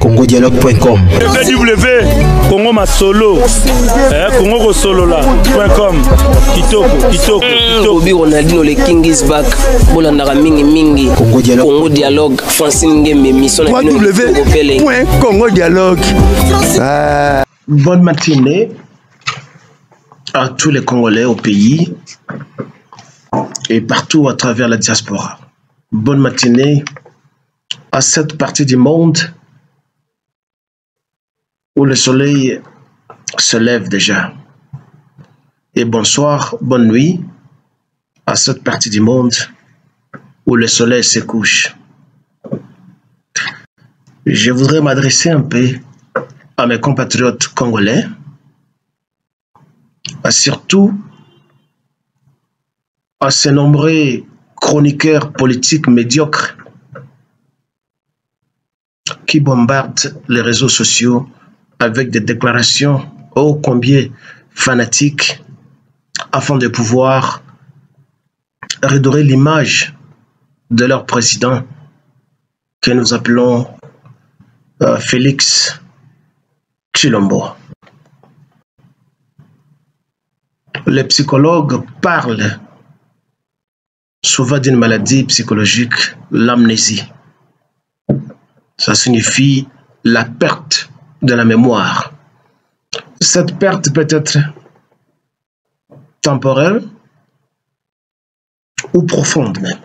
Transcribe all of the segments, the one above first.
congodialogue.com www congo masolo. Eh, congo kosolola.com kitoko kitoko kitoko. Obi ronaldino le king is back. Bolandaka mingimingi Congo Dialogue. congo dialogue. Francine ngembe mission na bino kopele www.congodialogue Bonne matinée à tous les Congolais au pays et partout à travers la diaspora. Bonne matinée à cette partie du monde où le soleil se lève déjà. Et bonsoir, bonne nuit à cette partie du monde où le soleil se couche. Je voudrais m'adresser un peu à mes compatriotes congolais, surtout à ces nombreux chroniqueurs politiques médiocres qui bombardent les réseaux sociaux avec des déclarations ô combien fanatiques afin de pouvoir redorer l'image de leur président que nous appelons euh, Félix Chilombo. Les psychologues parlent souvent d'une maladie psychologique, l'amnésie. Ça signifie la perte de la mémoire. Cette perte peut être temporaire ou profonde même.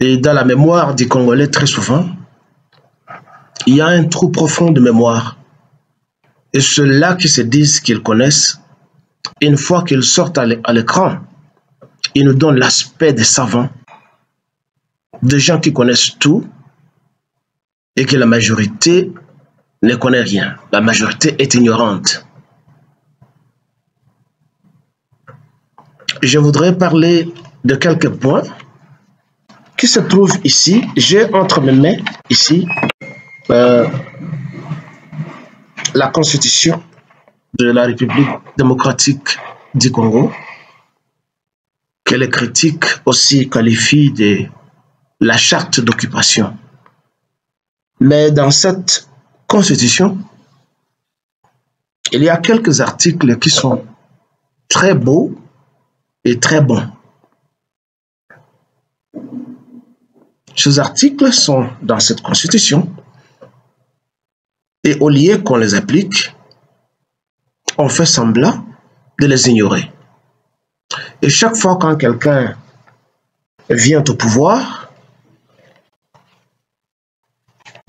Et dans la mémoire des Congolais, très souvent, il y a un trou profond de mémoire. Et ceux-là qui se disent qu'ils connaissent, une fois qu'ils sortent à l'écran, ils nous donnent l'aspect des savants, des gens qui connaissent tout et que la majorité ne connaît rien. La majorité est ignorante. Je voudrais parler de quelques points qui se trouvent ici. J'ai entre mes mains, ici, euh, la constitution de la République démocratique du Congo, que les critiques aussi qualifient de la charte d'occupation. Mais dans cette constitution, il y a quelques articles qui sont très beaux et très bons. Ces articles sont dans cette constitution et au lieu qu'on les applique, on fait semblant de les ignorer. Et chaque fois quand quelqu'un vient au pouvoir,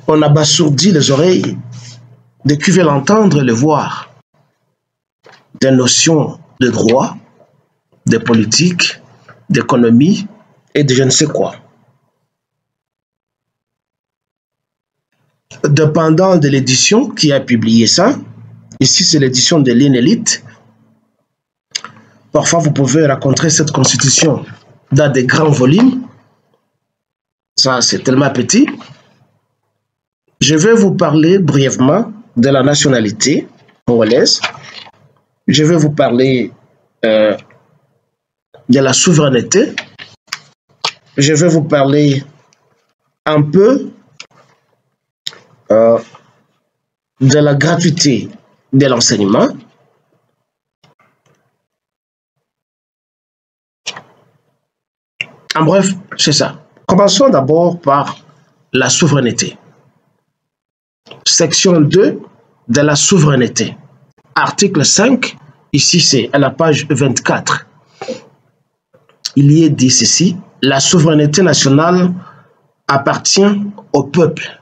on abasourdit les oreilles de qui veulent l'entendre et le voir des notions de droit, de politique, d'économie et de je ne sais quoi. Dépendant de l'édition qui a publié ça, ici c'est l'édition de l'Inélite, parfois vous pouvez rencontrer cette constitution dans des grands volumes, ça c'est tellement petit. Je vais vous parler brièvement de la nationalité congolaise, je vais vous parler euh, de la souveraineté, je vais vous parler un peu euh, de la gratuité de l'enseignement. En bref, c'est ça. Commençons d'abord par la souveraineté. Section 2 de la souveraineté. Article 5, ici c'est à la page 24. Il y est dit ceci, la souveraineté nationale appartient au peuple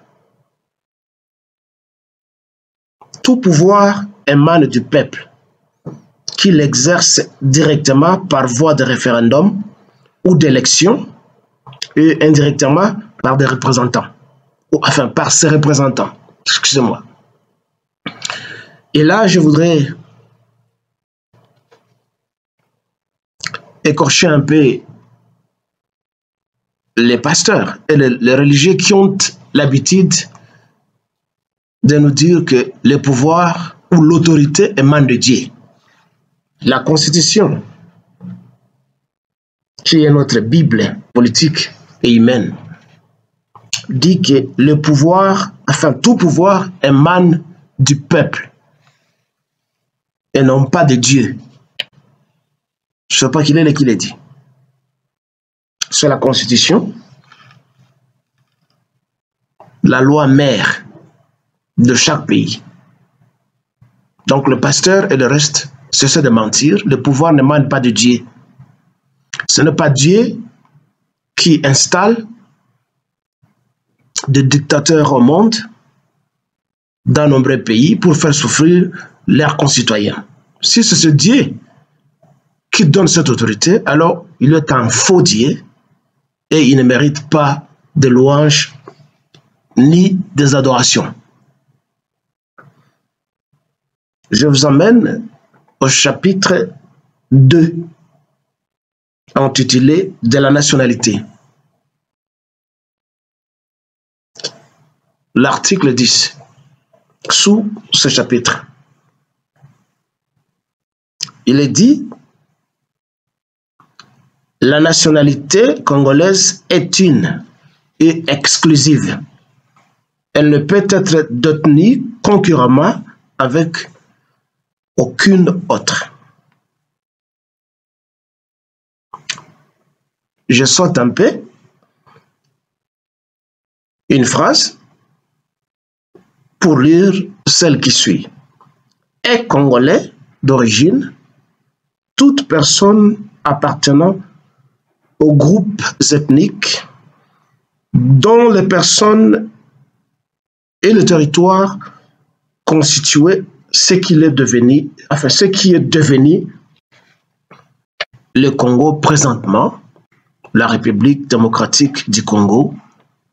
tout pouvoir émane du peuple, qui l'exerce directement par voie de référendum ou d'élection et indirectement par des représentants, ou enfin par ses représentants, excusez-moi. Et là, je voudrais écorcher un peu les pasteurs et les, les religieux qui ont l'habitude de nous dire que le pouvoir ou l'autorité émane de Dieu. La Constitution, qui est notre Bible politique et humaine, dit que le pouvoir, enfin tout pouvoir émane du peuple et non pas de Dieu. Je ne sais pas qui est qui l'a dit. C'est la Constitution, la loi mère de chaque pays. Donc le pasteur et le reste cessent de mentir. Le pouvoir n'émane pas de Dieu. Ce n'est pas Dieu qui installe des dictateurs au monde dans nombreux pays pour faire souffrir leurs concitoyens. Si c'est ce Dieu qui donne cette autorité, alors il est un faux Dieu et il ne mérite pas de louanges ni des adorations. Je vous emmène au chapitre 2, intitulé De la nationalité. L'article 10, sous ce chapitre. Il est dit, la nationalité congolaise est une et exclusive. Elle ne peut être détenue concurremment avec aucune autre. Je saute un peu. Une phrase pour lire celle qui suit. Est congolais d'origine toute personne appartenant aux groupes ethniques dont les personnes et le territoire constituaient ce qu'il est devenu, enfin ce qui est devenu le Congo présentement, la République démocratique du Congo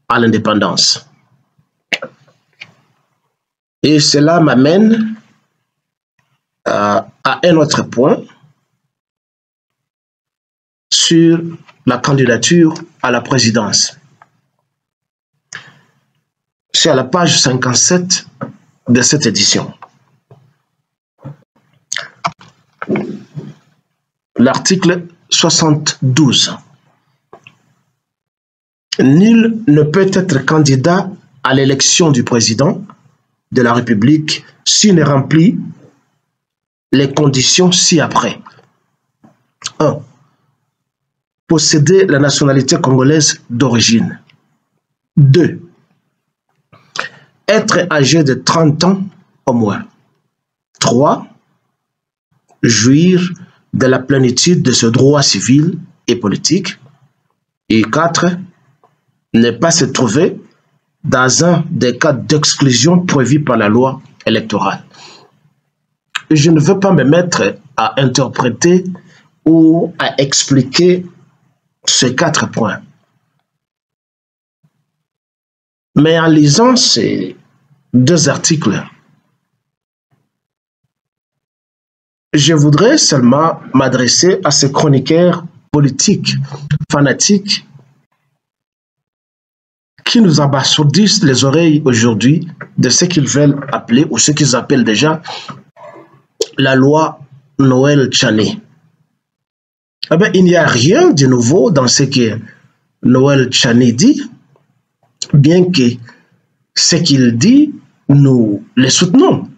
à l'indépendance. Et cela m'amène à, à un autre point sur la candidature à la présidence. C'est à la page 57 de cette édition. L'article 72. Nul ne peut être candidat à l'élection du président de la République s'il ne remplit les conditions ci-après. 1. Posséder la nationalité congolaise d'origine. 2. Être âgé de 30 ans au moins. 3. Jouir de la plénitude de ce droit civil et politique. Et 4. Ne pas se trouver dans un des cas d'exclusion prévus par la loi électorale. Je ne veux pas me mettre à interpréter ou à expliquer ces quatre points. Mais en lisant ces deux articles, je voudrais seulement m'adresser à ces chroniqueurs politiques, fanatiques, qui nous abasourdissent les oreilles aujourd'hui de ce qu'ils veulent appeler, ou ce qu'ils appellent déjà, la loi Noël Chané. Eh bien, il n'y a rien de nouveau dans ce que Noël Chané dit, bien que ce qu'il dit, nous le soutenons.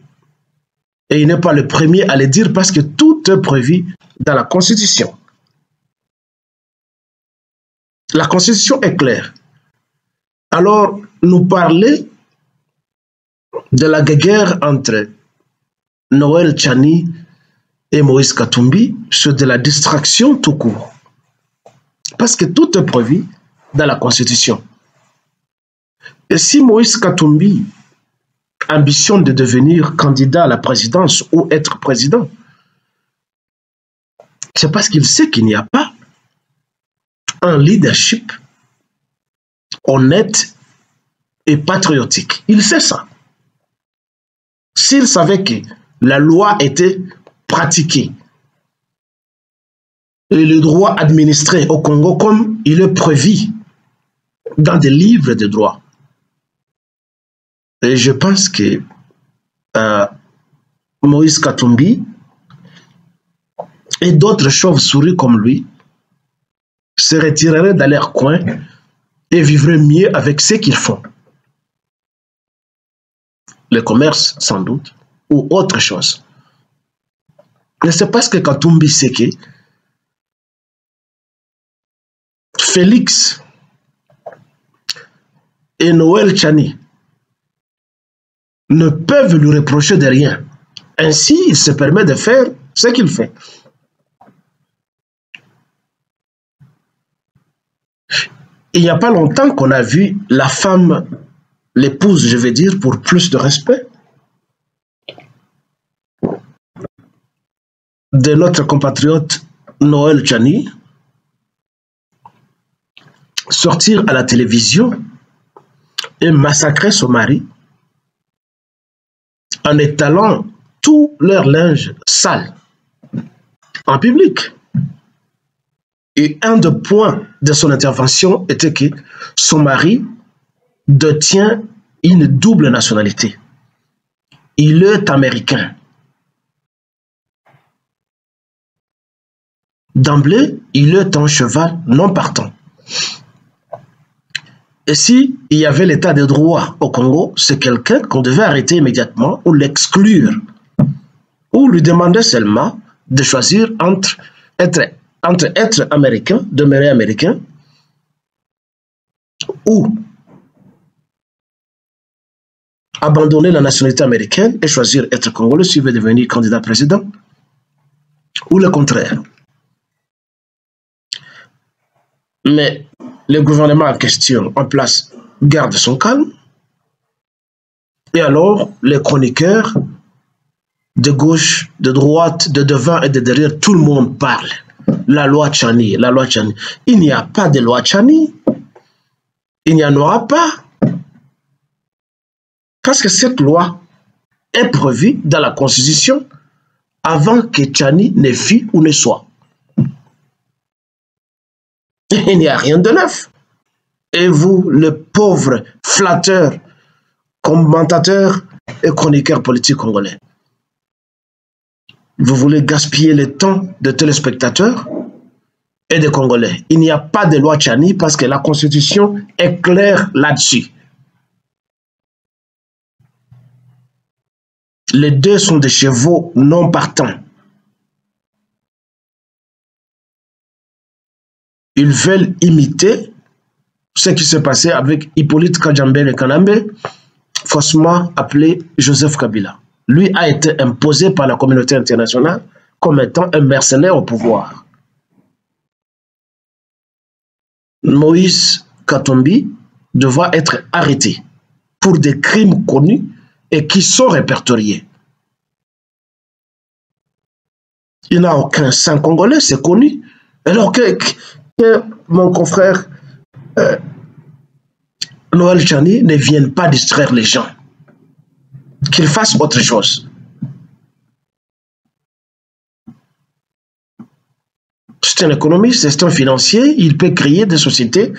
Et il n'est pas le premier à le dire parce que tout est prévu dans la Constitution. La Constitution est claire. Alors, nous parler de la guerre entre Noël Chani et Moïse Katumbi, c'est de la distraction tout court. Parce que tout est prévu dans la Constitution. Et si Moïse Katumbi ambitionne de devenir candidat à la présidence ou être président, c'est parce qu'il sait qu'il n'y a pas un leadership honnête et patriotique. Il sait ça. S'il savait que la loi était pratiquée et le droit administré au Congo comme il est prévu dans des livres de droit, et je pense que euh, Moïse Katumbi et d'autres chauves-souris comme lui se retireraient dans leur coin et vivraient mieux avec ce qu'ils font. Le commerce, sans doute, ou autre chose. Mais c'est parce que Katumbi Seke, Félix et Noël Chani ne peuvent lui reprocher de rien. Ainsi, il se permet de faire ce qu'il fait. Il n'y a pas longtemps qu'on a vu la femme, l'épouse, je vais dire, pour plus de respect, de notre compatriote Noël Chani, sortir à la télévision et massacrer son mari en étalant tout leur linge sale en public. Et un des points de son intervention était que son mari détient une double nationalité. Il est américain. D'emblée, il est un cheval non partant. Et si y avait l'état de droit au Congo, c'est quelqu'un qu'on devait arrêter immédiatement ou l'exclure, ou lui demander seulement de choisir entre être, entre être américain, demeurer américain, ou abandonner la nationalité américaine et choisir être congolais s'il veut devenir candidat président, ou le contraire. Mais le gouvernement en question en place garde son calme. Et alors, les chroniqueurs de gauche, de droite, de devant et de derrière, tout le monde parle. La loi Chani, la loi Chani. Il n'y a pas de loi Chani. Il n'y en aura pas. Parce que cette loi est prévue dans la Constitution avant que Chani ne fût ou ne soit. Il n'y a rien de neuf. Et vous, le pauvre flatteur, commentateur et chroniqueur politique congolais, vous voulez gaspiller le temps de téléspectateurs et des Congolais. Il n'y a pas de loi Tchani parce que la Constitution est claire là-dessus. Les deux sont des chevaux non partants. Ils veulent imiter ce qui s'est passé avec Hippolyte Kajambele Kanambe, faussement appelé Joseph Kabila. Lui a été imposé par la communauté internationale comme étant un mercenaire au pouvoir. Moïse Katumbi devra être arrêté pour des crimes connus et qui sont répertoriés. Il n'a aucun sang congolais, c'est connu. Alors que, mon confrère euh, Noël Chani ne vienne pas distraire les gens. Qu'il fasse autre chose. C'est un économiste, c'est un financier, il peut créer des sociétés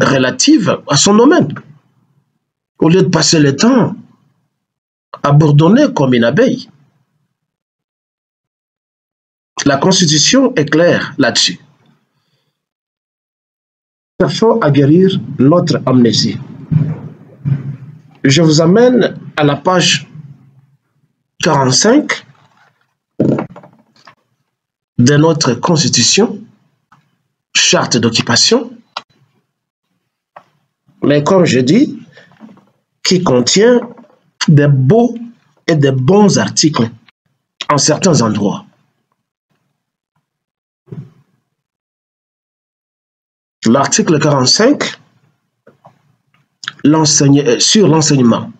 relatives à son domaine. Au lieu de passer le temps à bourdonner comme une abeille. La Constitution est claire là-dessus. Cherchons à guérir notre amnésie. Je vous amène à la page 45 de notre Constitution, charte d'occupation, mais comme je dis, qui contient des beaux et des bons articles en certains endroits. L'article 45 euh, sur l'enseignement.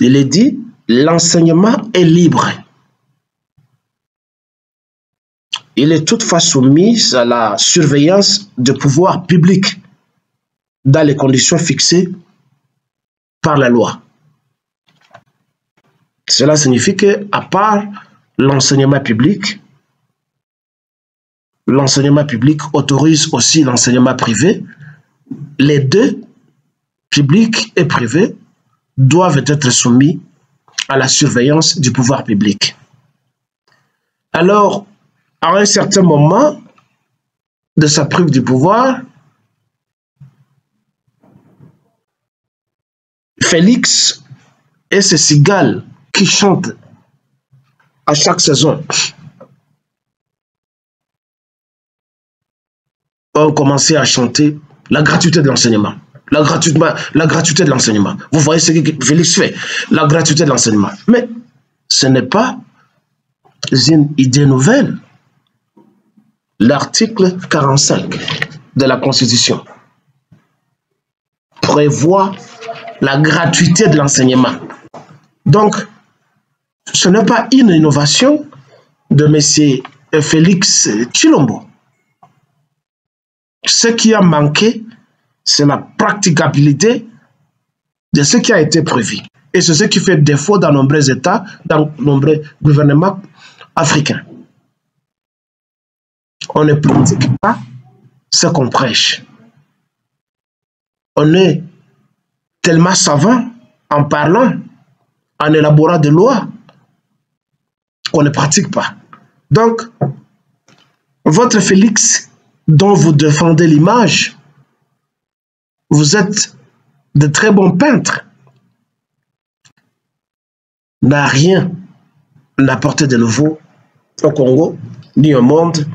Il est dit, l'enseignement est libre il est toutefois soumis à la surveillance de pouvoir public dans les conditions fixées par la loi. Cela signifie que, à part l'enseignement public, l'enseignement public autorise aussi l'enseignement privé. Les deux, public et privé, doivent être soumis à la surveillance du pouvoir public. Alors, à un certain moment, de sa prise du pouvoir, Félix et ses cigales qui chantent à chaque saison ont commencé à chanter la gratuité de l'enseignement. La gratuité, de l'enseignement. Vous voyez ce que Félix fait, la gratuité de l'enseignement. Mais ce n'est pas une idée nouvelle. L'article 45 de la Constitution prévoit la gratuité de l'enseignement. Donc, ce n'est pas une innovation de M. Félix Chilombo. Ce qui a manqué, c'est la praticabilité de ce qui a été prévu. Et c'est ce qui fait défaut dans nombreux États, dans nombreux gouvernements africains. On ne pratique pas ce qu'on prêche. On est tellement savant en parlant, en élaborant des lois, qu'on ne pratique pas. Donc, votre Félix, dont vous défendez l'image, vous êtes de très bons peintres, n'a rien apporté de nouveau au Congo, ni au monde,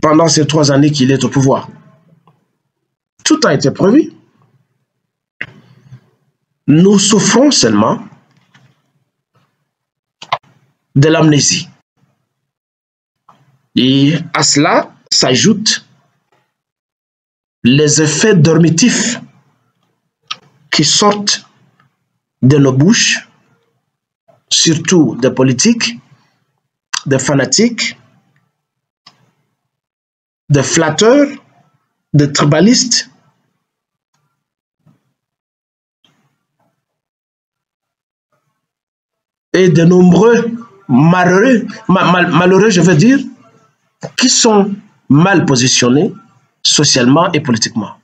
pendant ces trois années qu'il est au pouvoir. Tout a été prévu. Nous souffrons seulement de l'amnésie. Et à cela s'ajoutent les effets dormitifs qui sortent de nos bouches, surtout des politiques, des fanatiques, des flatteurs, des tribalistes, et de nombreux malheureux, malheureux, je veux dire, qui sont mal positionnés socialement et politiquement.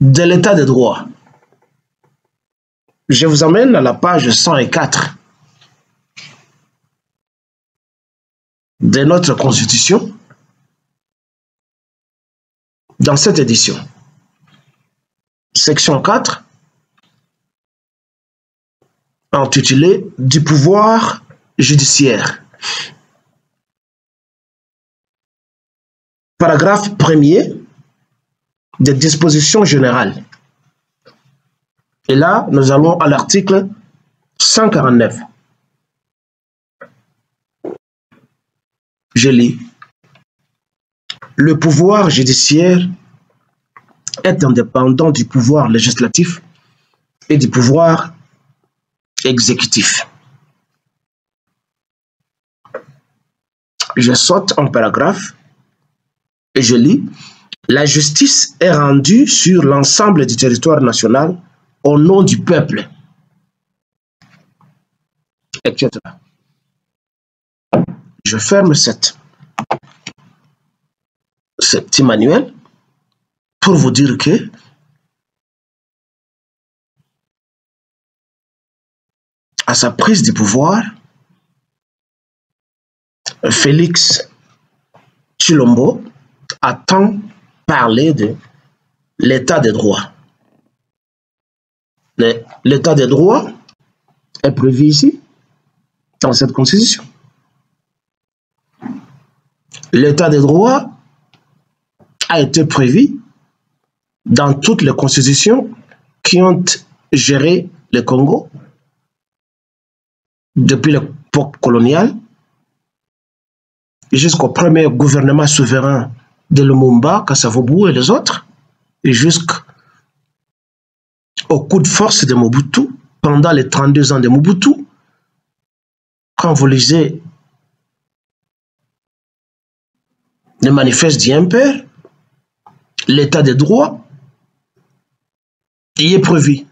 De l'état de droit. Je vous emmène à la page 104 de notre Constitution dans cette édition section 4, intitulée Du pouvoir judiciaire. Paragraphe premier des dispositions générales. Et là, nous allons à l'article 149. Je lis. Le pouvoir judiciaire est indépendant du pouvoir législatif et du pouvoir exécutif. Je saute un paragraphe et je lis La justice est rendue sur l'ensemble du territoire national au nom du peuple, etc. Je ferme cette, ce petit manuel pour vous dire que à sa prise du pouvoir, Félix Chilombo a tant parlé de l'état des droits. L'état des droits est prévu ici, dans cette constitution. L'état des droits a été prévu dans toutes les constitutions qui ont géré le Congo depuis l'époque coloniale jusqu'au premier gouvernement souverain de Lumumba, Kassavobu et les autres, et jusqu'au coup de force de Mobutu pendant les 32 ans de Mobutu. Quand vous lisez le manifeste du père, l'état des droits, y est prévu.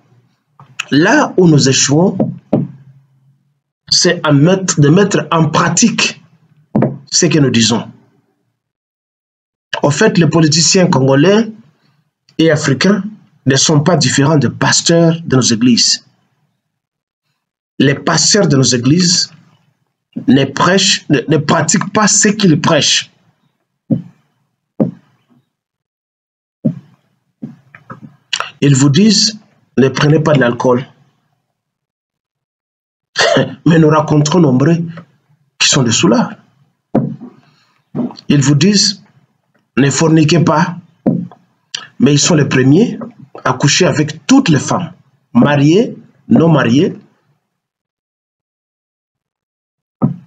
Là où nous échouons, c'est de mettre en pratique ce que nous disons. En fait, les politiciens congolais et africains ne sont pas différents des pasteurs de nos églises. Les pasteurs de nos églises ne, prêchent, ne pratiquent pas ce qu'ils prêchent. Ils vous disent, ne prenez pas de l'alcool. Mais nous rencontrons nombreux qui sont dessous là. Ils vous disent, ne forniquez pas. Mais ils sont les premiers à coucher avec toutes les femmes, mariées, non mariées.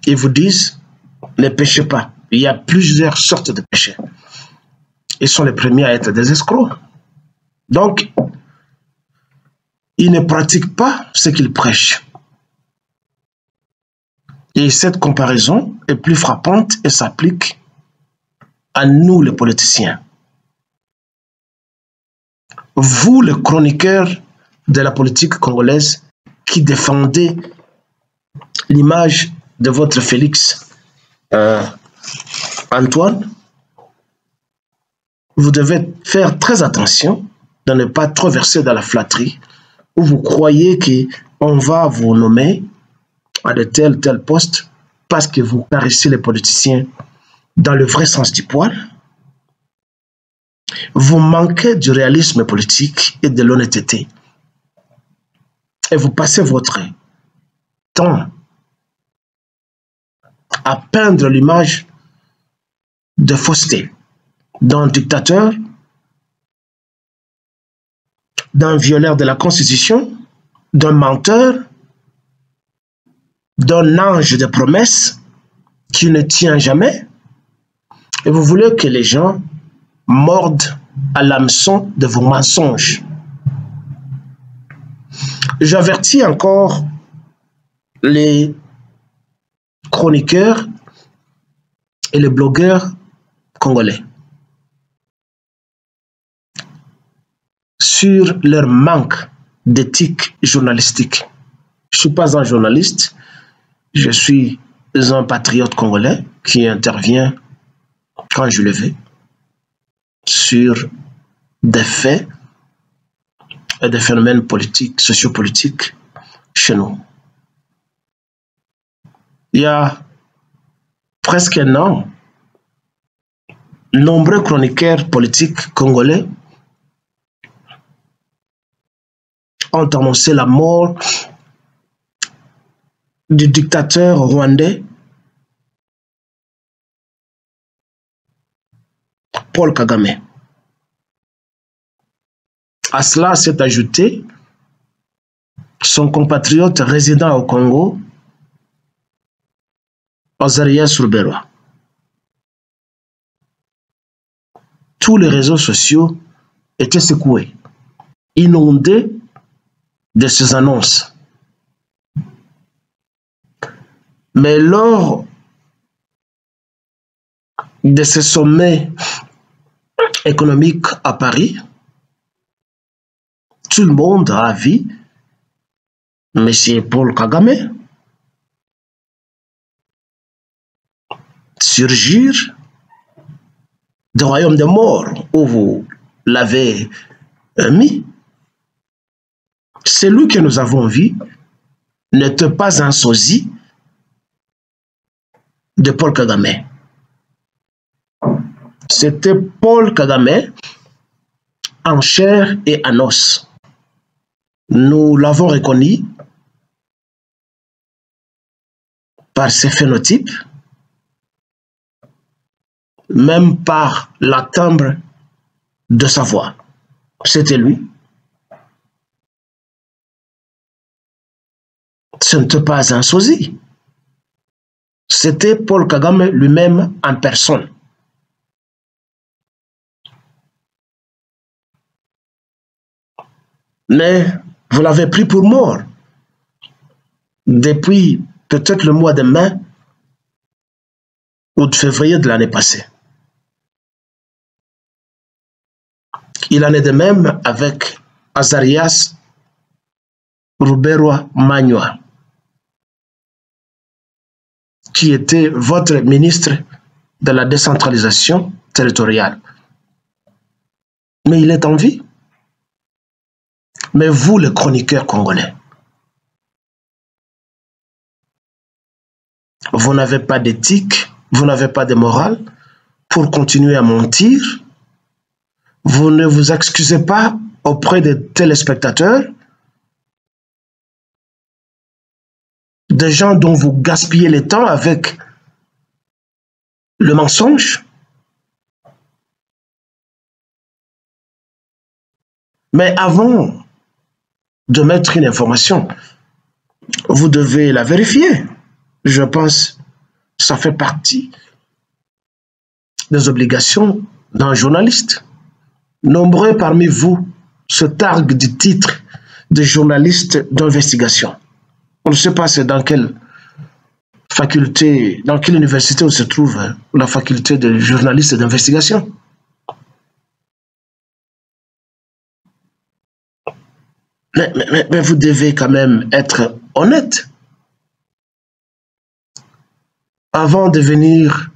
Ils vous disent, ne péchez pas. Il y a plusieurs sortes de péchés. Ils sont les premiers à être des escrocs. Donc, ils ne pratiquent pas ce qu'ils prêchent. Et cette comparaison est plus frappante et s'applique à nous les politiciens. Vous, les chroniqueurs de la politique congolaise, qui défendez l'image de votre Félix euh, Antoine, vous devez faire très attention de ne pas trop verser dans la flatterie où vous croyez qu'on va vous nommer à de tels tels postes parce que vous caressez les politiciens dans le vrai sens du poil. Vous manquez du réalisme politique et de l'honnêteté. Et vous passez votre temps à peindre l'image de fausseté d'un dictateur, d'un violeur de la Constitution, d'un menteur, d'un ange de promesses qui ne tient jamais. Et vous voulez que les gens mordent à l'hameçon de vos mensonges. J'avertis encore les chroniqueurs et les blogueurs congolais sur leur manque d'éthique journalistique. Je ne suis pas un journaliste, je suis un patriote congolais qui intervient quand je le veux sur des faits et des phénomènes politiques, sociopolitiques chez nous. Il y a presque un an, nombreux chroniqueurs politiques congolais ont annoncé la mort du dictateur rwandais Paul Kagame. À cela s'est ajouté son compatriote résident au Congo, Ozarias Ruberwa. Tous les réseaux sociaux étaient secoués, inondés de ces annonces. Mais lors de ce sommet économique à Paris, tout le monde a vu M. Paul Kagame surgir du royaume des morts où vous l'avez mis. Celui que nous avons vu n'était pas un sosie de Paul Kagame. C'était Paul Kagame en chair et en os. Nous l'avons reconnu par ses phénotypes, même par la timbre de sa voix. C'était lui. Ce n'était pas un sosie. C'était Paul Kagame lui-même en personne. Mais vous l'avez pris pour mort depuis peut-être le mois de mai ou de février de l'année passée. Il en est de même avec Azarias Ruberwa Magnoa, qui était votre ministre de la décentralisation territoriale. Mais il est en vie. Mais vous, les chroniqueurs congolais, vous n'avez pas d'éthique, vous n'avez pas de morale pour continuer à mentir. Vous ne vous excusez pas auprès des téléspectateurs, des gens dont vous gaspillez le temps avec le mensonge? Mais avant de mettre une information, vous devez la vérifier. Je pense que ça fait partie des obligations d'un journaliste. Nombreux parmi vous se targuent du titre de journaliste d'investigation. On ne sait pas c'est dans quelle faculté, dans quelle université on se trouve hein, la faculté de journaliste d'investigation. Mais, mais, mais, vous devez quand même être honnête avant de venir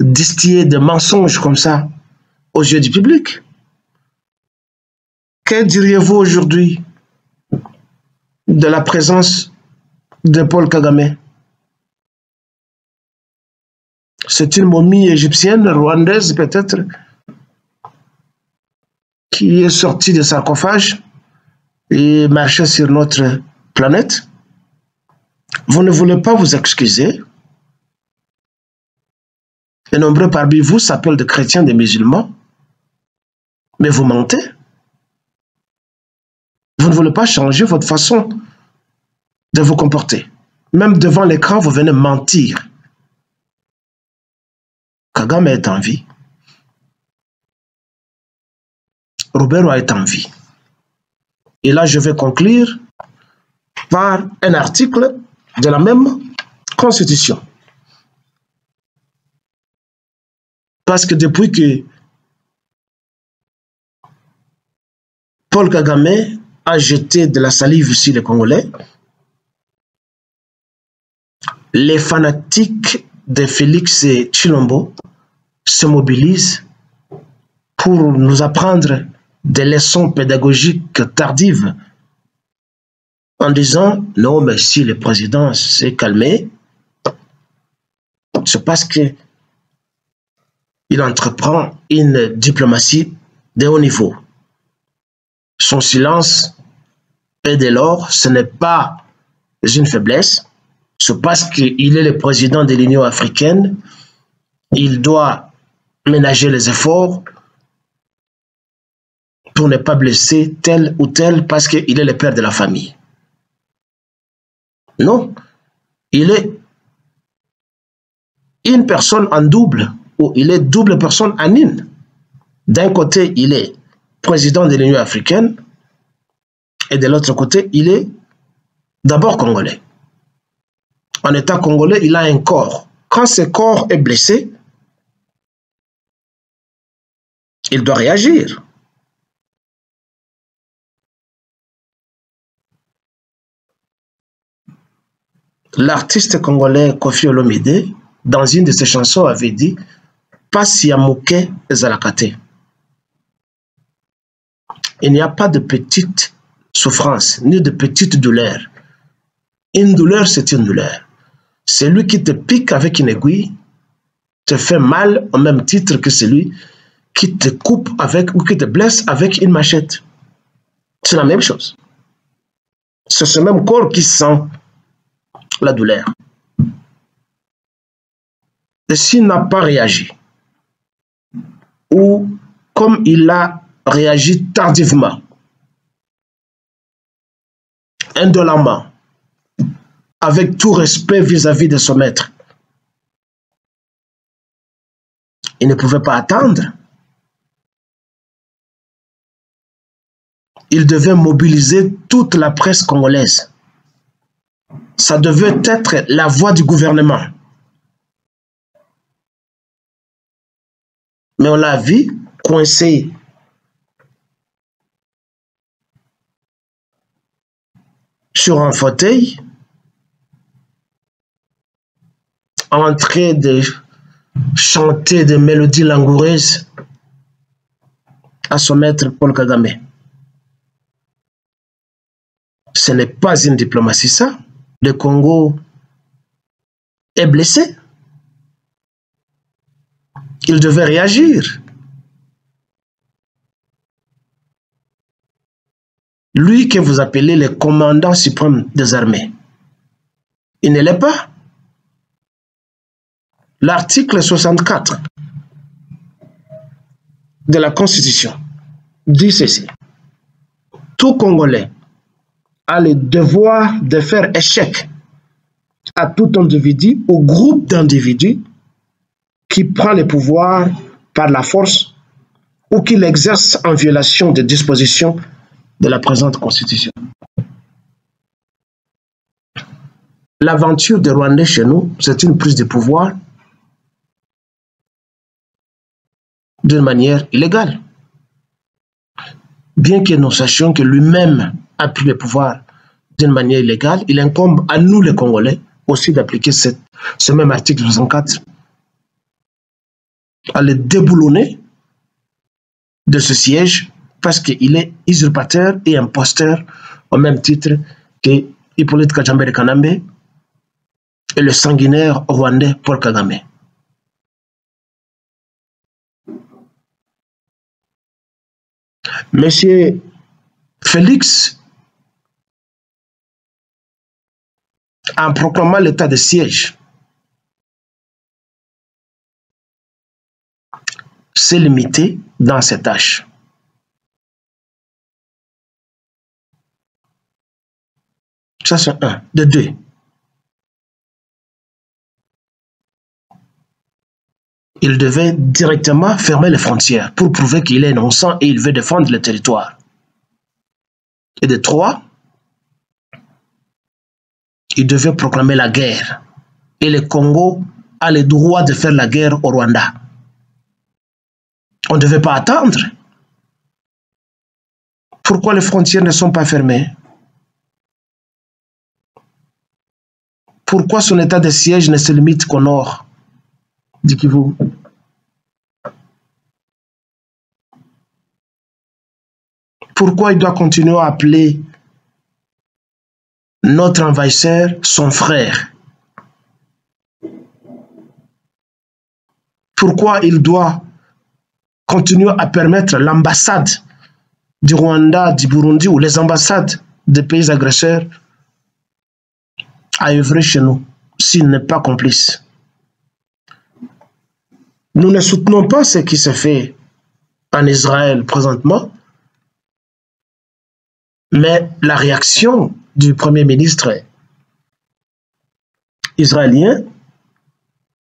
distiller des mensonges comme ça aux yeux du public. Que diriez-vous aujourd'hui de la présence de Paul Kagame C'est une momie égyptienne, rwandaise peut-être, qui est sortie de sarcophage et marchait sur notre planète. Vous ne voulez pas vous excuser. Et nombreux parmi vous s'appellent des chrétiens, des musulmans. Mais vous mentez. Vous ne voulez pas changer votre façon de vous comporter. Même devant l'écran, vous venez mentir. Kagame est en vie. Robert est en vie. Et là, je vais conclure par un article de la même constitution. Parce que depuis que Paul Kagame a jeté de la salive sur les Congolais, les fanatiques de Félix Chilombo se mobilisent pour nous apprendre des leçons pédagogiques tardives en disant non, mais si le président s'est calmé, c'est parce que il entreprend une diplomatie de haut niveau. Son silence est dès lors, ce n'est pas une faiblesse, c'est parce qu'il est le président de l'Union africaine, il doit ménager les efforts pour ne pas blesser tel ou tel parce qu'il est le père de la famille. Non, il est une personne en double, ou il est double personne en une. D'un côté, il est président de l'Union africaine, et de l'autre côté, il est d'abord congolais. En état congolais, il a un corps. Quand ce corps est blessé, il doit réagir. L'artiste congolais Kofi Olomide, dans une de ses chansons, avait dit Passe Yamuke Zalakate. Il n'y a pas de petite souffrance, ni de petite douleur. Une douleur, c'est une douleur. Celui qui te pique avec une aiguille te fait mal au même titre que celui qui te coupe avec ou qui te blesse avec une machette. C'est la même chose. C'est ce même corps qui sent la douleur. Et s'il n'a pas réagi, ou comme il a réagi tardivement, indolemment, avec tout respect vis-à-vis de son maître, il ne pouvait pas attendre. Il devait mobiliser toute la presse congolaise ça devait être la voix du gouvernement. Mais on l'a vu coincé sur un fauteuil, en train de chanter des mélodies langoureuses à son maître Paul Kagame. Ce n'est pas une diplomatie, ça le Congo est blessé. Il devait réagir. Lui que vous appelez le commandant suprême des armées, il ne l'est pas. L'article 64 de la Constitution dit ceci. Tout Congolais a le devoir de faire échec à tout individu ou groupe d'individus qui prend le pouvoir par la force ou qui l'exerce en violation des dispositions de la présente Constitution. L'aventure des Rwandais chez nous, c'est une prise de pouvoir d'une manière illégale. Bien que nous sachions que lui-même a pris le pouvoir d'une manière illégale, il incombe à nous les Congolais aussi d'appliquer ce même article 64, à le déboulonner de ce siège parce qu'il est usurpateur et imposteur au même titre que Hippolyte Kajambe Kanambe et le sanguinaire rwandais Paul Kagame. Monsieur Félix, en proclamant l'état de siège, s'est limité dans ses tâches. Ça, c'est un. De deux. Il devait directement fermer les frontières pour prouver qu'il est innocent et il veut défendre le territoire. Et de trois, il devait proclamer la guerre. Et le Congo a le droit de faire la guerre au Rwanda. On ne devait pas attendre. Pourquoi les frontières ne sont pas fermées? Pourquoi son état de siège ne se limite qu'au nord? Du Kivu Pourquoi il doit continuer à appeler notre envahisseur son frère? Pourquoi il doit continuer à permettre l'ambassade du Rwanda, du Burundi ou les ambassades des pays agresseurs à œuvrer chez nous s'il n'est pas complice? Nous ne soutenons pas ce qui se fait en Israël présentement, mais la réaction du Premier ministre israélien,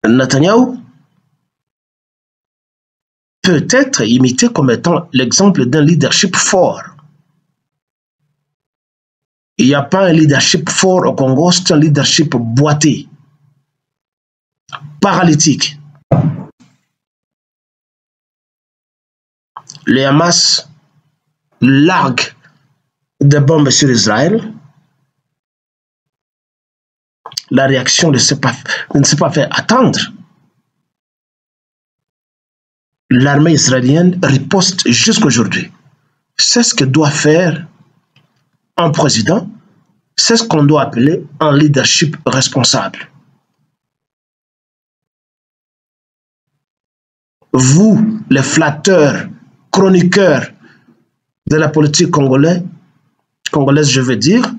Netanyahu, peut être imitée comme étant l'exemple d'un leadership fort. Il n'y a pas un leadership fort au Congo, c'est un leadership boité, paralytique. Le Hamas largue des bombes sur Israël. La réaction ne s'est pas, pas fait attendre l'armée israélienne riposte jusqu'aujourd'hui. C'est ce que doit faire un président, c'est ce qu'on doit appeler un leadership responsable. Vous, les flatteurs, chroniqueurs de la politique congolaise, congolaise je veux dire,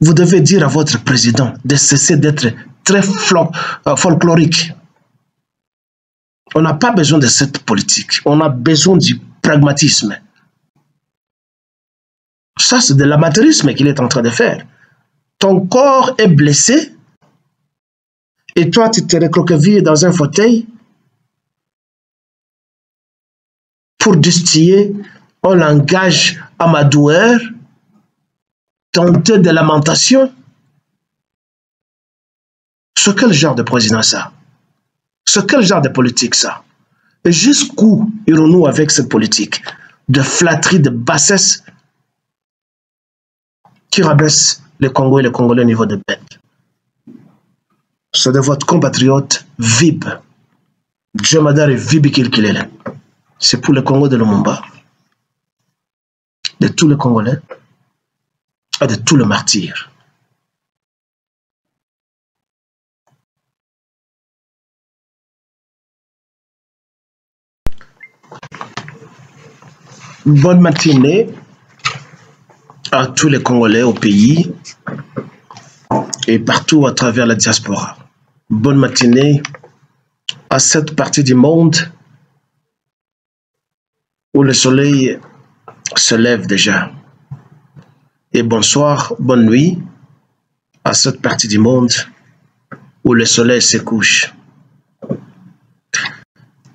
vous devez dire à votre président de cesser d'être très euh, folklorique. On n'a pas besoin de cette politique. On a besoin du pragmatisme. Ça, c'est de l'amateurisme qu'il est en train de faire. Ton corps est blessé et toi, tu te recroquevilles dans un fauteuil pour distiller un langage amadoueur, tenter de lamentation. C'est quel genre de président ça? C'est quel genre de politique ça? Et jusqu'où irons-nous avec cette politique de flatterie, de bassesse qui rabaisse le Congo et les Congolais au niveau de bête C'est de votre compatriote Vib. Djemadar et Vib Kilkilele c'est pour le Congo de Lumumba, de tous les Congolais et de tous les martyrs. Bonne matinée à tous les Congolais au pays et partout à travers la diaspora. Bonne matinée à cette partie du monde où le soleil se lève déjà. Et bonsoir, bonne nuit à cette partie du monde où le soleil se couche.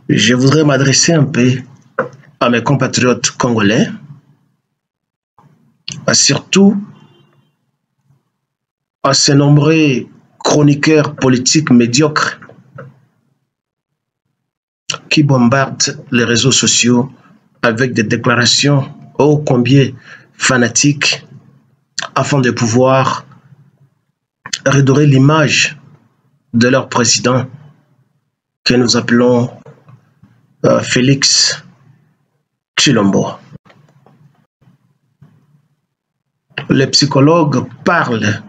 Je voudrais m'adresser un peu à mes compatriotes congolais, surtout à ces nombreux chroniqueurs politiques médiocres qui bombardent les réseaux sociaux avec des déclarations ô combien fanatiques afin de pouvoir redorer l'image de leur président que nous appelons euh, Félix Chilombo. Les psychologues parlent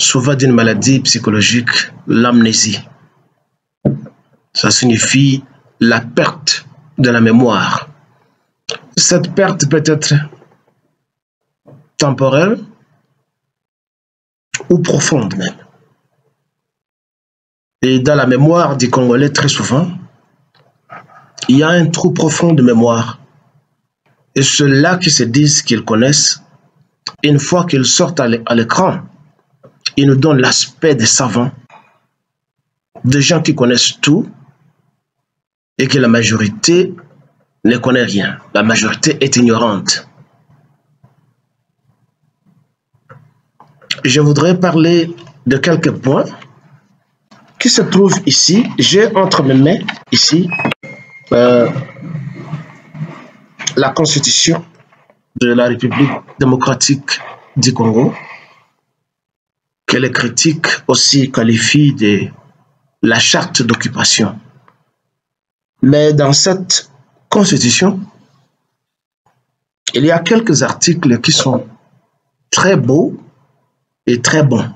souvent d'une maladie psychologique, l'amnésie. Ça signifie la perte de la mémoire. Cette perte peut être temporelle ou profonde même. Et dans la mémoire des Congolais, très souvent, il y a un trou profond de mémoire. Et ceux-là qui se disent qu'ils connaissent, une fois qu'ils sortent à l'écran, ils nous donnent l'aspect des savants, des gens qui connaissent tout et que la majorité ne connaît rien. La majorité est ignorante. Je voudrais parler de quelques points qui se trouvent ici. J'ai entre mes mains ici euh, la constitution de la République démocratique du Congo, que les critiques aussi qualifient de la charte d'occupation. Mais dans cette constitution, il y a quelques articles qui sont très beaux et très bons.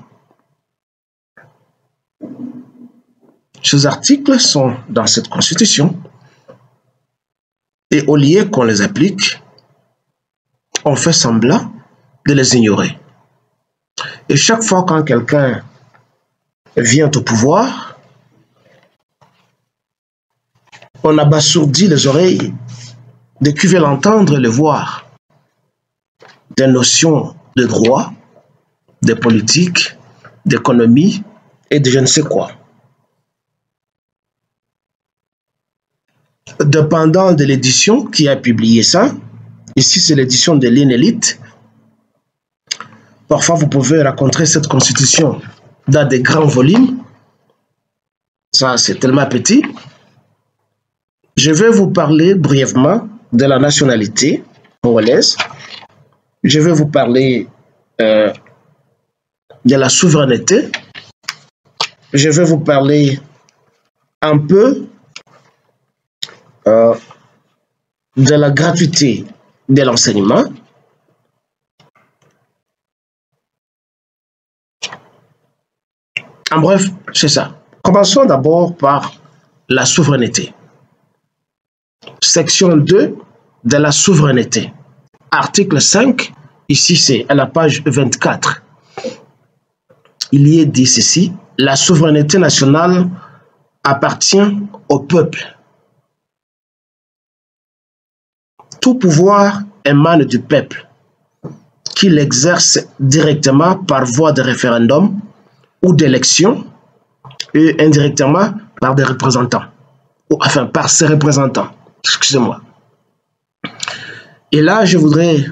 Ces articles sont dans cette constitution et au lieu qu'on les applique, on fait semblant de les ignorer. Et chaque fois quand quelqu'un vient au pouvoir, on abasourdit les oreilles de qui veulent l'entendre et le voir. Des notions de droit, de politique, d'économie et de je ne sais quoi. dépendant de l'édition qui a publié ça. Ici, c'est l'édition de l'Inélite. Parfois, vous pouvez rencontrer cette constitution dans des grands volumes. Ça, c'est tellement petit. Je vais vous parler brièvement de la nationalité congolaise. Je vais vous parler euh, de la souveraineté. Je vais vous parler un peu euh, de la gratuité de l'enseignement. En bref, c'est ça. Commençons d'abord par la souveraineté. Section 2 de la souveraineté. Article 5, ici c'est à la page 24. Il y est dit ceci, la souveraineté nationale appartient au peuple Tout pouvoir émane du peuple, qui l'exerce directement par voie de référendum ou d'élection et indirectement par des représentants, ou enfin par ses représentants, excusez-moi. Et là, je voudrais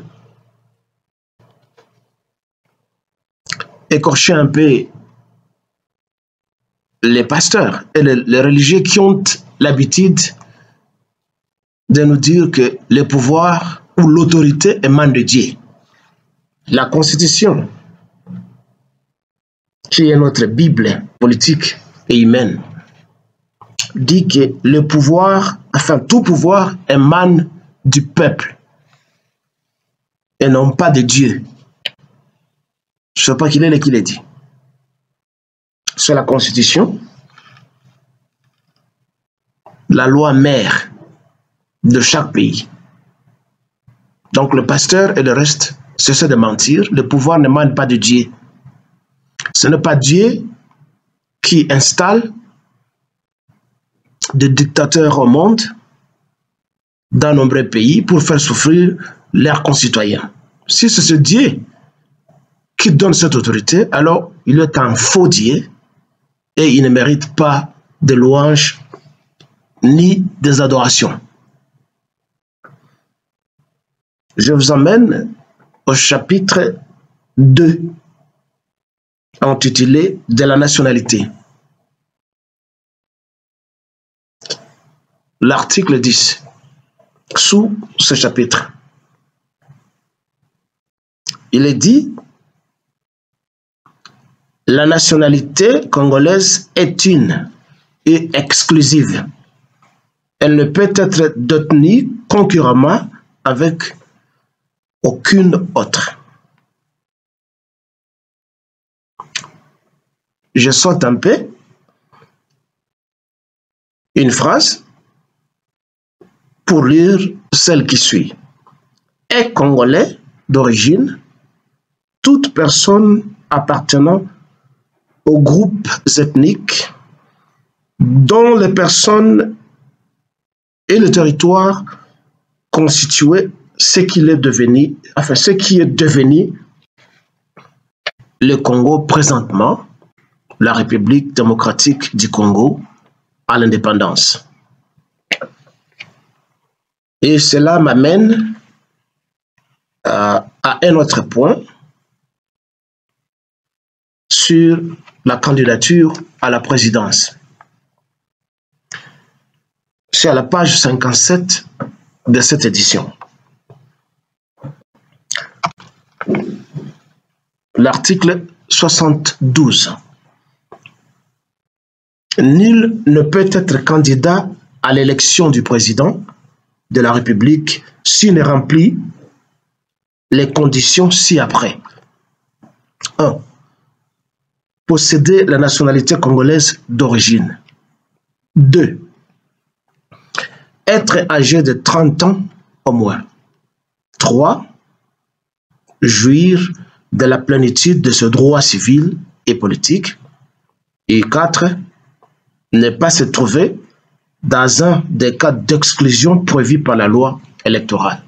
écorcher un peu les pasteurs et les, religieux qui ont l'habitude de nous dire que le pouvoir ou l'autorité émane de Dieu. La Constitution, qui est notre Bible politique et humaine, dit que le pouvoir, enfin tout pouvoir émane du peuple et non pas de Dieu. Je ne sais pas qui est qui l'a dit. C'est la Constitution, la loi mère de chaque pays. Donc le pasteur et le reste, cessez de mentir. Le pouvoir ne manque pas de Dieu. Ce n'est pas Dieu qui installe des dictateurs au monde dans nombreux pays pour faire souffrir leurs concitoyens. Si c'est ce Dieu qui donne cette autorité, alors il est un faux Dieu et il ne mérite pas de louanges ni des adorations. Je vous emmène au chapitre 2, intitulé De la nationalité. L'article 10, sous ce chapitre. Il est dit, la nationalité congolaise est une et exclusive. Elle ne peut être détenue concurremment avec aucune autre. Je saute un peu. Une phrase pour lire celle qui suit. Est congolais d'origine toute personne appartenant aux groupes ethniques dont les personnes et le territoire constituaient enfin ce qui est devenu le Congo présentement, la République démocratique du Congo à l'indépendance. Et cela m'amène à, à un autre point sur la candidature à la présidence. C'est à la page 57 de cette édition. L'article 72. Nul ne peut être candidat à l'élection du président de la République s'il ne remplit les conditions ci-après. 1. Posséder la nationalité congolaise d'origine. 2. Être âgé de 30 ans au moins. 3. Jouir de la plénitude de ce droit civil et politique. Et 4. Ne pas se trouver dans un des cas d'exclusion prévus par la loi électorale.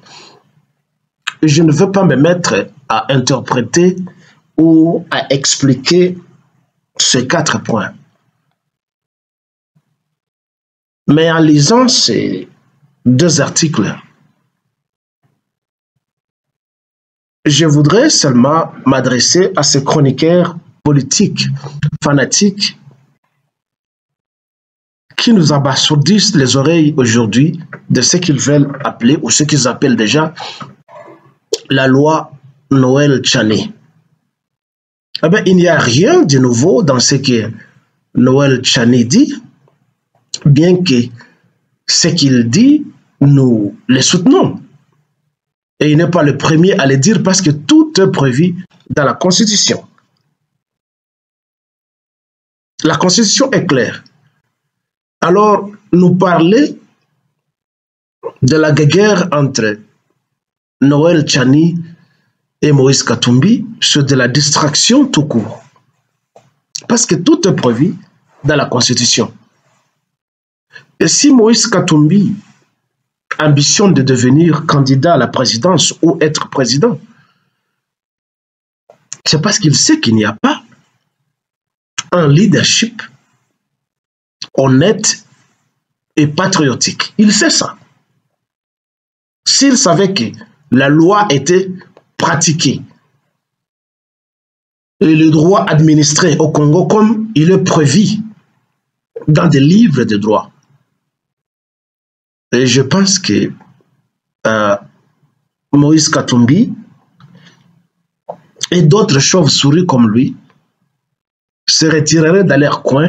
Je ne veux pas me mettre à interpréter ou à expliquer ces quatre points. Mais en lisant ces deux articles, je voudrais seulement m'adresser à ces chroniqueurs politiques, fanatiques, qui nous abasourdissent les oreilles aujourd'hui de ce qu'ils veulent appeler, ou ce qu'ils appellent déjà, la loi Noël Chané. Eh bien, il n'y a rien de nouveau dans ce que Noël Chané dit, bien que ce qu'il dit, nous le soutenons. Et il n'est pas le premier à le dire parce que tout est prévu dans la Constitution. La Constitution est claire. Alors, nous parler de la guerre entre Noël Chani et Moïse Katumbi, c'est de la distraction tout court. Parce que tout est prévu dans la Constitution. Et si Moïse Katumbi ambitionne de devenir candidat à la présidence ou être président, c'est parce qu'il sait qu'il n'y a pas un leadership honnête et patriotique. Il sait ça. S'il savait que la loi était pratiquée et le droit administré au Congo comme il est prévu dans des livres de droit, et je pense que euh, Moïse Katumbi et d'autres chauves-souris comme lui se retireraient dans leur coin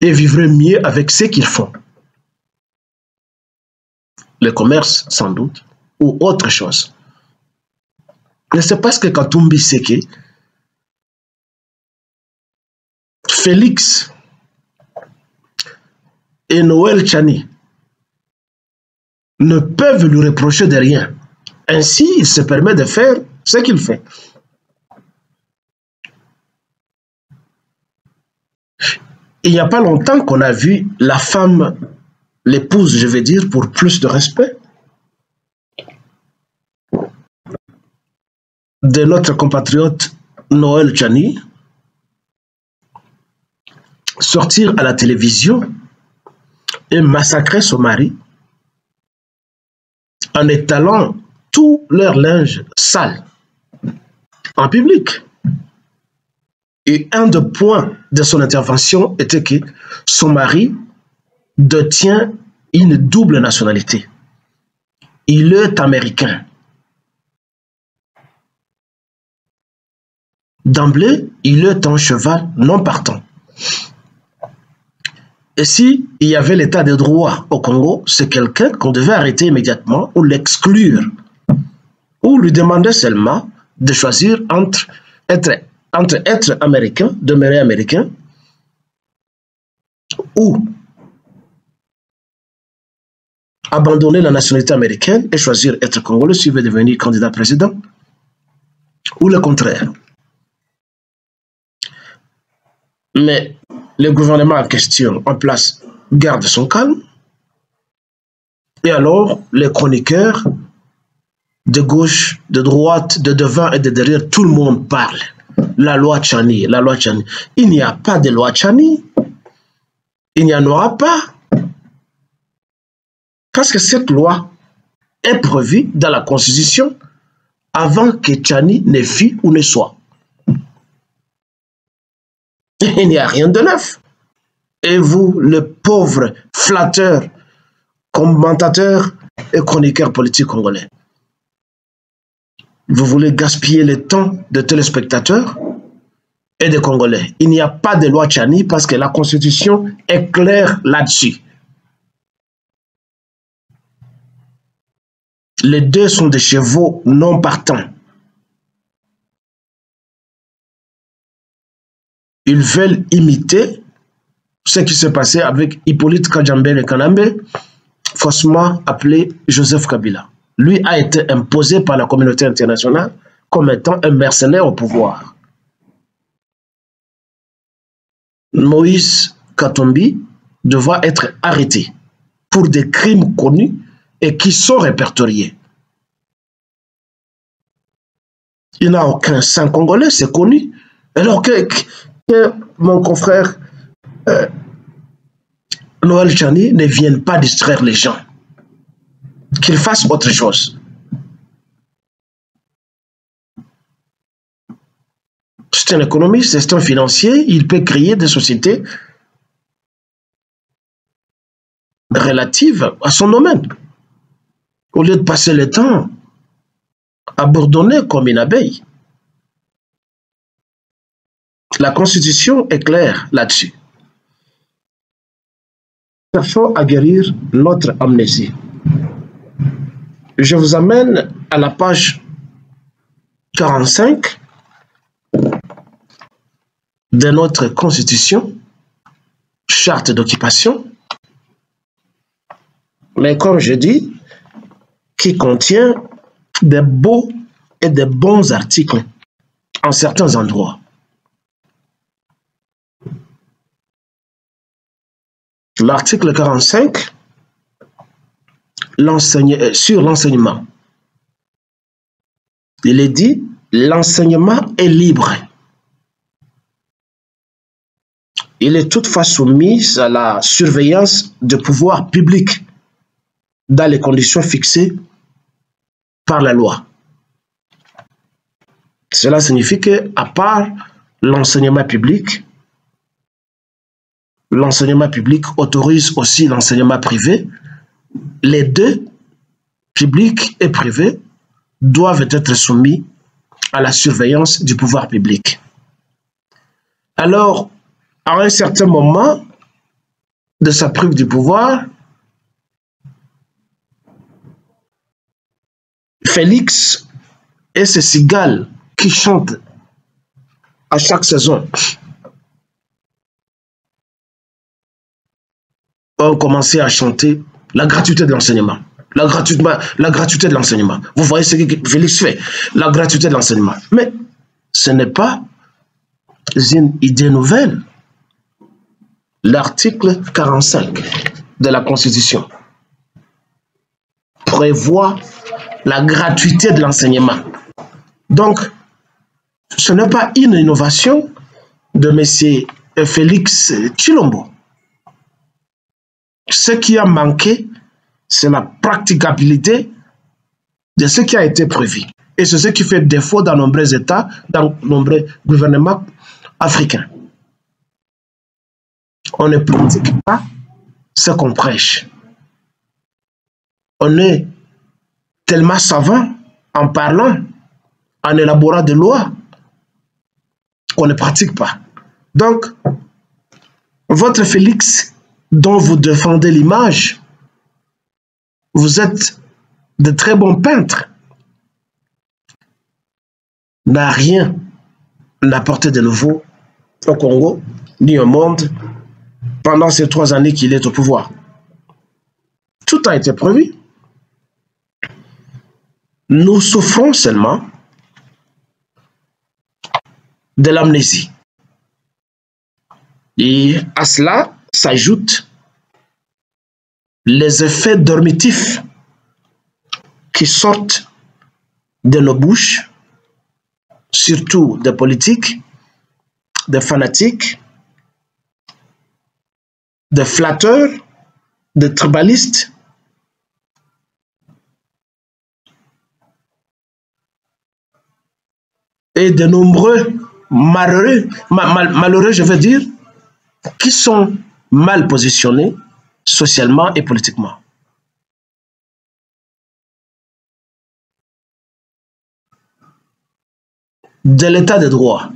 et vivraient mieux avec ce qu'ils font. Le commerce, sans doute, ou autre chose. Mais c'est parce que Katumbi que Félix et Noël Chani ne peuvent lui reprocher de rien. Ainsi, il se permet de faire ce qu'il fait. Il n'y a pas longtemps qu'on a vu la femme, l'épouse, je vais dire, pour plus de respect, de notre compatriote Noël Chani, sortir à la télévision et massacrer son mari en étalant tout leur linge sale en public. Et un des points de son intervention était que son mari détient une double nationalité. Il est américain. D'emblée, il est un cheval non partant. Et si il y avait l'état de droit au Congo, c'est quelqu'un qu'on devait arrêter immédiatement ou l'exclure, ou lui demander seulement de choisir entre être, entre être américain, demeurer américain, ou abandonner la nationalité américaine et choisir être congolais s'il veut devenir candidat président, ou le contraire. Mais le gouvernement en question en place garde son calme. Et alors, les chroniqueurs de gauche, de droite, de devant et de derrière, tout le monde parle. La loi Chani, la loi Chani. Il n'y a pas de loi Chani. Il n'y en aura pas. Parce que cette loi est prévue dans la Constitution avant que Chani ne fût ou ne soit. Il n'y a rien de neuf. Et vous, le pauvre flatteur, commentateur et chroniqueur politique congolais, vous voulez gaspiller le temps de téléspectateurs et des Congolais. Il n'y a pas de loi Tchani parce que la Constitution est claire là-dessus. Les deux sont des chevaux non partants. Ils veulent imiter ce qui s'est passé avec Hippolyte Kajambele Kanambe, faussement appelé Joseph Kabila. Lui a été imposé par la communauté internationale comme étant un mercenaire au pouvoir. Moïse Katombi devra être arrêté pour des crimes connus et qui sont répertoriés. Il n'a aucun sang congolais, c'est connu. Alors que, mon confrère euh, Noël Chani ne vienne pas distraire les gens. Qu'il fasse autre chose. C'est un économiste, c'est un financier, il peut créer des sociétés relatives à son domaine. Au lieu de passer le temps à bourdonner comme une abeille. La Constitution est claire là-dessus. Cherchons à guérir notre amnésie. Je vous amène à la page 45 de notre Constitution, charte d'occupation, mais comme je dis, qui contient des beaux et des bons articles en certains endroits. L'article 45 euh, sur l'enseignement. Il est dit, l'enseignement est libre. Il est toutefois soumis à la surveillance de pouvoir public dans les conditions fixées par la loi. Cela signifie que, à part l'enseignement public, l'enseignement public autorise aussi l'enseignement privé. Les deux, public et privé, doivent être soumis à la surveillance du pouvoir public. Alors, à un certain moment de sa prise du pouvoir, Félix et ses cigales qui chantent à chaque saison ont commencé à chanter la gratuité de l'enseignement. La gratuité, la gratuité de l'enseignement. Vous voyez ce que Félix fait. La gratuité de l'enseignement. Mais ce n'est pas une idée nouvelle. L'article 45 de la Constitution prévoit la gratuité de l'enseignement. Donc, ce n'est pas une innovation de M. Félix Chilombo. Ce qui a manqué, c'est la praticabilité de ce qui a été prévu. Et c'est ce qui fait défaut dans nombreux États, dans nombreux gouvernements africains. On ne pratique pas ce qu'on prêche. On est tellement savant en parlant, en élaborant des lois, qu'on ne pratique pas. Donc, votre Félix, dont vous défendez l'image, vous êtes de très bons peintres, n'a rien apporté de nouveau au Congo, ni au monde, pendant ces trois années qu'il est au pouvoir. Tout a été prévu. Nous souffrons seulement de l'amnésie. Et à cela s'ajoutent les effets dormitifs qui sortent de nos bouches, surtout des politiques, des fanatiques, des flatteurs, des tribalistes, et de nombreux malheureux, malheureux, je veux dire, qui sont mal positionnés socialement et politiquement. De l'état de droit,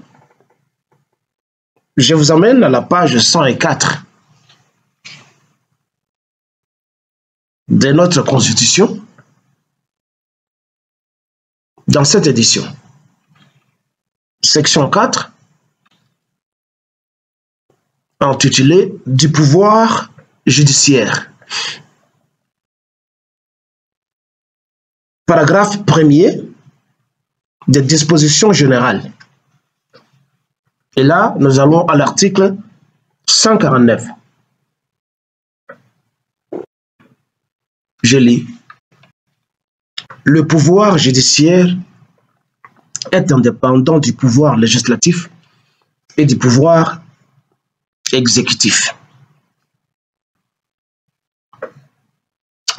je vous emmène à la page 104 de notre Constitution dans cette édition. Section 4, intitulée Du pouvoir judiciaire. Paragraphe 1er des dispositions générales. Et là, nous allons à l'article 149. Je lis. Le pouvoir judiciaire est indépendant du pouvoir législatif et du pouvoir exécutif.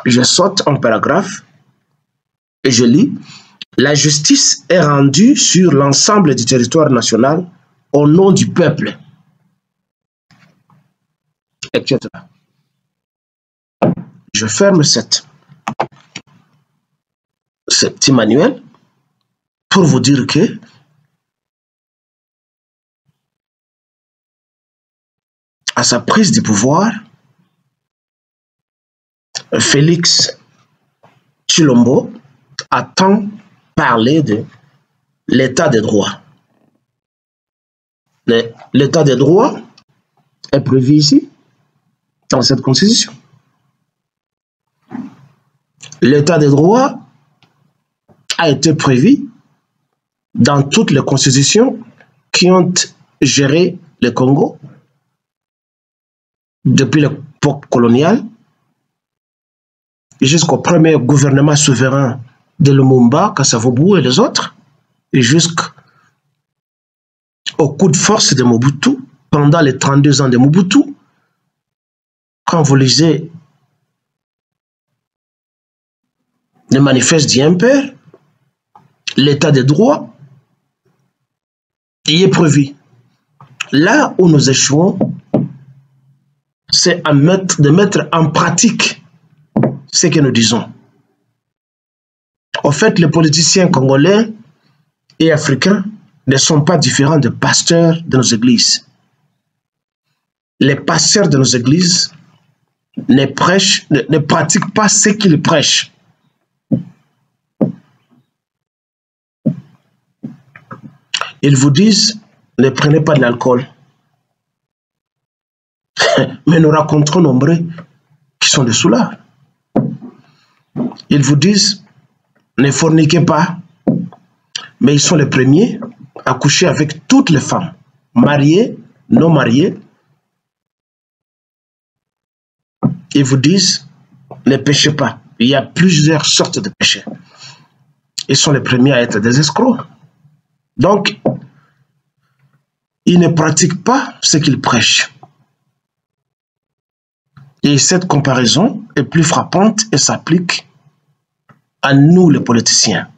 Je saute un paragraphe et je lis La justice est rendue sur l'ensemble du territoire national au nom du peuple, etc. Je ferme cette, ce petit manuel pour vous dire que à sa prise du pouvoir, Félix Chilombo a tant parlé de l'état des droits. L'état des droits est prévu ici, dans cette constitution. L'état des droits a été prévu dans toutes les constitutions qui ont géré le Congo depuis l'époque coloniale jusqu'au premier gouvernement souverain de Lumumba, Kassavobu et les autres, et jusqu'au coup de force de Mobutu pendant les 32 ans de Mobutu. Quand vous lisez le manifeste du père, l'état des droits, y est prévu. Là où nous échouons, c'est de mettre en pratique ce que nous disons. En fait, les politiciens congolais et africains ne sont pas différents des pasteurs de nos églises. Les pasteurs de nos églises ne, prêchent, ne pratiquent pas ce qu'ils prêchent. Ils vous disent, ne prenez pas de l'alcool. Mais nous racontons nombreux qui sont des soulards. Ils vous disent, ne forniquez pas, mais ils sont les premiers à coucher avec toutes les femmes, mariées, non mariées. Ils vous disent, ne péchez pas. Il y a plusieurs sortes de péchés. Ils sont les premiers à être des escrocs. Donc, ils ne pratiquent pas ce qu'ils prêchent. Et cette comparaison est plus frappante et s'applique à nous les politiciens.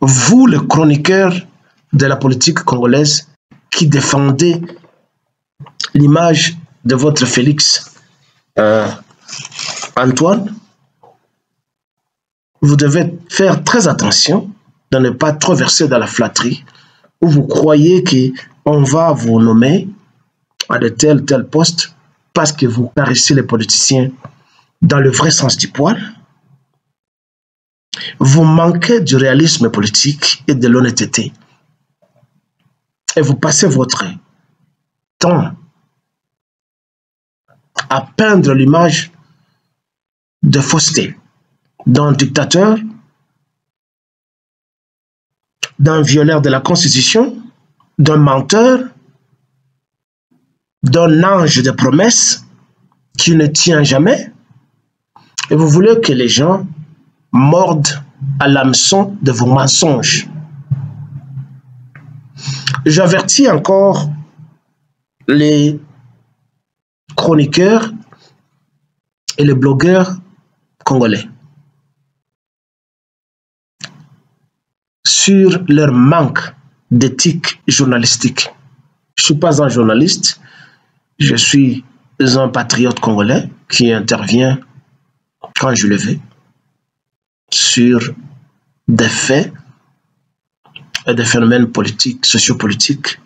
Vous, les chroniqueurs de la politique congolaise, qui défendez l'image de votre Félix euh, Antoine, vous devez faire très attention de ne pas trop verser dans la flatterie où vous croyez qu'on va vous nommer à de tels tels postes parce que vous caressez les politiciens dans le vrai sens du poil? Vous manquez du réalisme politique et de l'honnêteté. Et vous passez votre temps à peindre l'image de fausseté d'un dictateur, d'un violeur de la Constitution, d'un menteur, d'un ange de promesses qui ne tient jamais. Et vous voulez que les gens mordent à l'hameçon de vos mensonges. J'avertis encore les chroniqueurs et les blogueurs congolais sur leur manque d'éthique journalistique. Je ne suis pas un journaliste, je suis un patriote congolais qui intervient quand je le veux sur des faits et des phénomènes politiques, sociopolitiques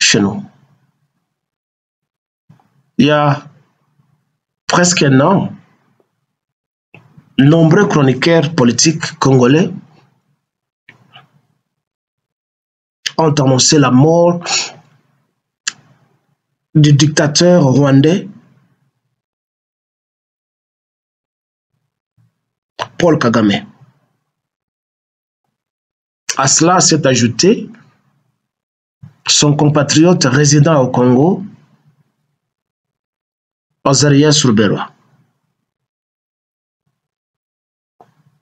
chez nous. Il y a presque un an, nombreux chroniqueurs politiques congolais ont annoncé la mort du dictateur rwandais Paul Kagame. À cela s'est ajouté son compatriote résident au Congo, Azarias Ruberwa.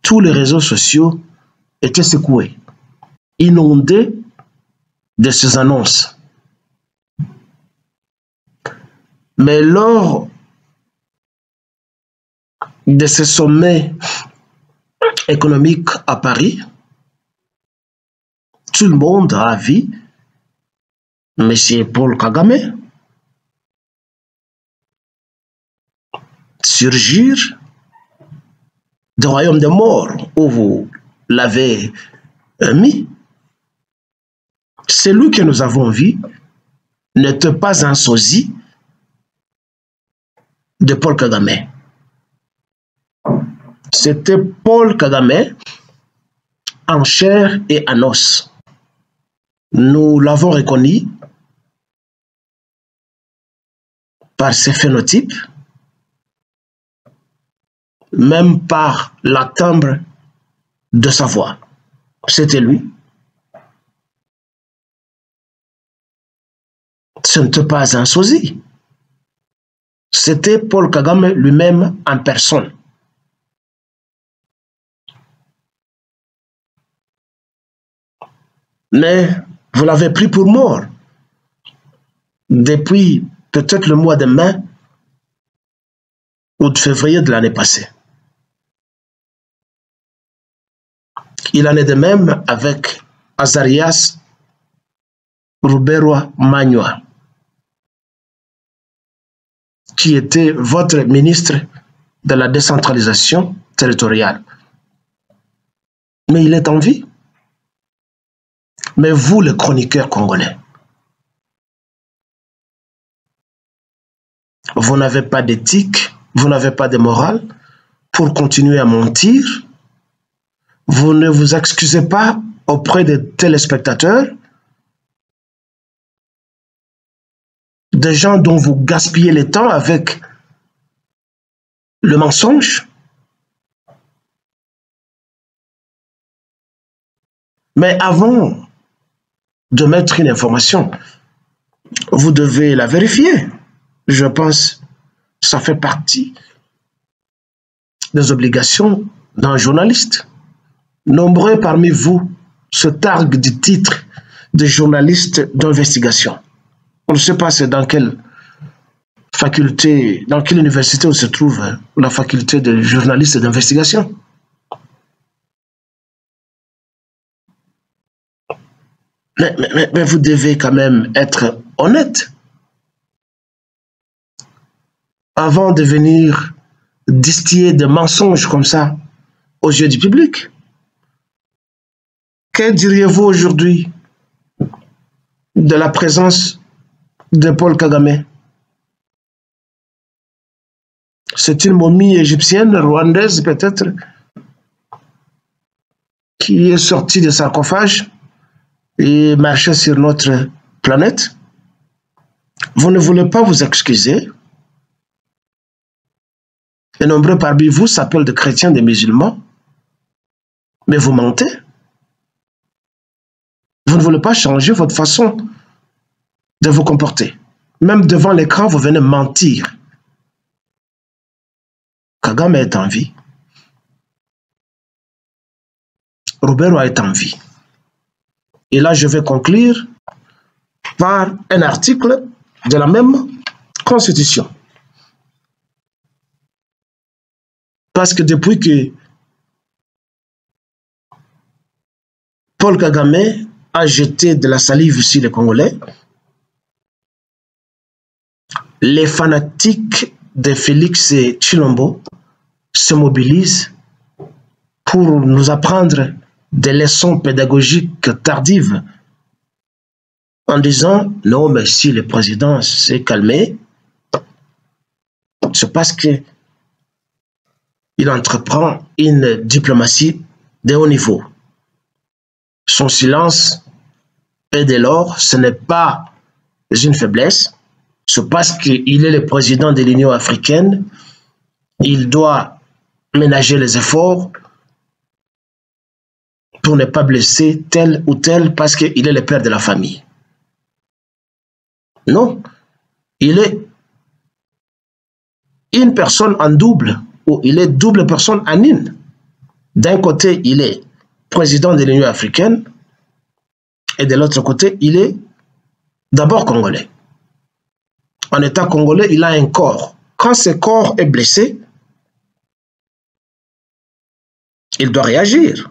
Tous les réseaux sociaux étaient secoués, inondés de ces annonces. Mais lors de ce sommet économique à Paris, tout le monde a vu M. Paul Kagame surgir du royaume des morts où vous l'avez mis. Celui que nous avons vu n'était pas un sosie de Paul Kagame. C'était Paul Kagame en chair et en os. Nous l'avons reconnu par ses phénotypes, même par la timbre de sa voix. C'était lui. Ce n'était pas un sosie. C'était Paul Kagame lui-même en personne. Mais vous l'avez pris pour mort depuis peut-être le mois de mai ou de février de l'année passée. Il en est de même avec Azarias Ruberwa Magnoa, qui était votre ministre de la décentralisation territoriale. Mais il est en vie. Mais vous, les chroniqueurs congolais, vous n'avez pas d'éthique, vous n'avez pas de morale pour continuer à mentir. Vous ne vous excusez pas auprès des téléspectateurs, des gens dont vous gaspillez le temps avec le mensonge? Mais avant de mettre une information, vous devez la vérifier. Je pense que ça fait partie des obligations d'un journaliste. Nombreux parmi vous se targuent du titre de journaliste d'investigation. On ne sait pas c'est dans quelle faculté, dans quelle université on se trouve hein, la faculté de journaliste d'investigation. Mais, mais, mais, vous devez quand même être honnête avant de venir distiller des mensonges comme ça aux yeux du public. Que diriez-vous aujourd'hui de la présence de Paul Kagame C'est une momie égyptienne, rwandaise peut-être, qui est sortie de sarcophage et marchait sur notre planète. Vous ne voulez pas vous excuser et nombreux parmi vous s'appellent des chrétiens, des musulmans, mais vous mentez. Vous ne voulez pas changer votre façon de vous comporter. Même devant l'écran, vous venez mentir. Kagame est en vie. Robert est en vie. Et là, je vais conclure par un article de la même constitution. Parce que depuis que Paul Kagame a jeté de la salive sur les Congolais, les fanatiques de Félix Chilombo se mobilisent pour nous apprendre des leçons pédagogiques tardives en disant non mais si le président s'est calmé, c'est parce que il entreprend une diplomatie de haut niveau. Son silence est dès lors, ce n'est pas une faiblesse, c'est parce qu'il est le président de l'Union africaine, il doit ménager les efforts pour ne pas blesser tel ou tel parce qu'il est le père de la famille. Non, il est une personne en double il est double personne en une. D'un côté, il est président de l'Union africaine et de l'autre côté, il est d'abord congolais. En état congolais, il a un corps. Quand ce corps est blessé, il doit réagir.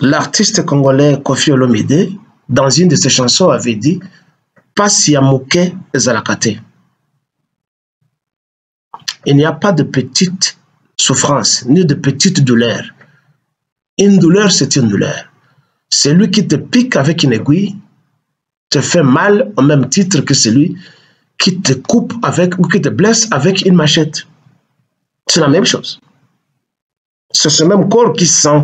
L'artiste congolais Kofi Olomide, dans une de ses chansons, avait dit pasi ya moke ezalaka te il n'y a pas de petite souffrance ni de petite douleur une douleur c'est une douleur celui qui te pique avec une aiguille te fait mal au même titre que celui qui te coupe avec ou qui te blesse avec une machette. C'est la même chose. C'est ce même corps qui sent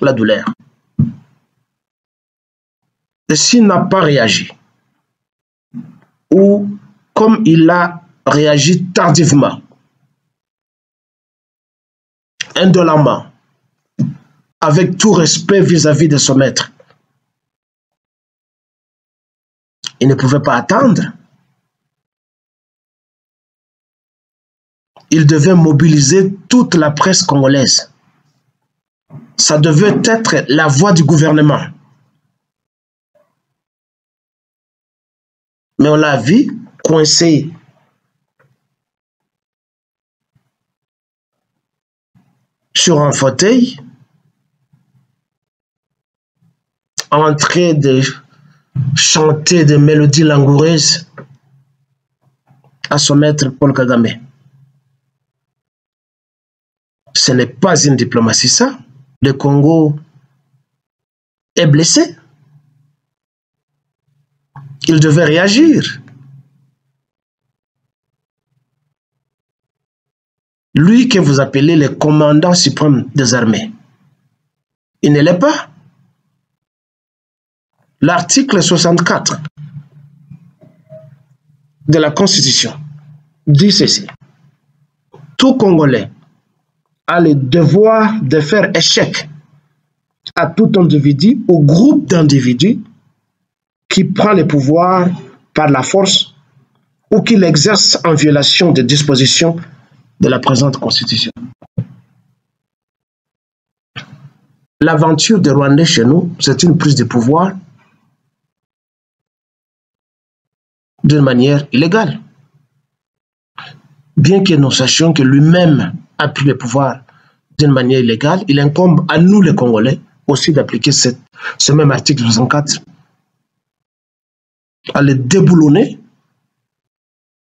la douleur. Et s'il n'a pas réagi ou comme il a réagi tardivement, indolemment, avec tout respect vis-à-vis de son maître. Il ne pouvait pas attendre. Il devait mobiliser toute la presse congolaise. Ça devait être la voix du gouvernement. Mais on l'a vu coincé sur un fauteuil en train de chanter des mélodies langoureuses à son maître Paul Kagame. Ce n'est pas une diplomatie ça. Le Congo est blessé il devait réagir. Lui que vous appelez le commandant suprême des armées, il ne l'est pas. L'article 64 de la Constitution dit ceci. Tout Congolais a le devoir de faire échec à tout individu ou groupe d'individus qui prend le pouvoir par la force ou qui l'exerce en violation des dispositions de la présente Constitution. L'aventure des Rwandais chez nous, c'est une prise de pouvoir d'une manière illégale. Bien que nous sachions que lui-même a pris le pouvoir d'une manière illégale, il incombe à nous les Congolais aussi d'appliquer ce même article 64, à le déboulonner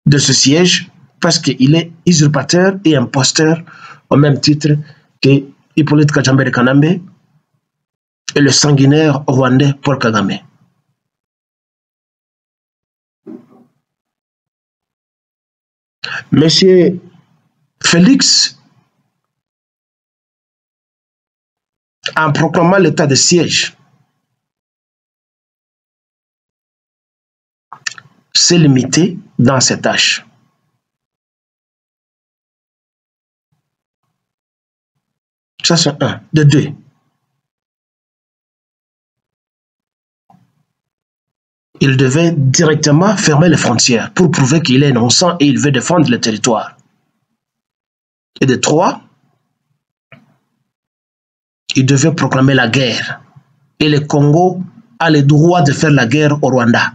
de ce siège parce qu'il est usurpateur et imposteur au même titre que Hippolyte Kajambe de Kanambe et le sanguinaire rwandais Paul Kagame. Monsieur Félix, en proclamant l'état de siège, s'est limité dans ses tâches. Ça, c'est un. De deux. Il devait directement fermer les frontières pour prouver qu'il est innocent et il veut défendre le territoire. Et de trois, il devait proclamer la guerre. Et le Congo a le droit de faire la guerre au Rwanda.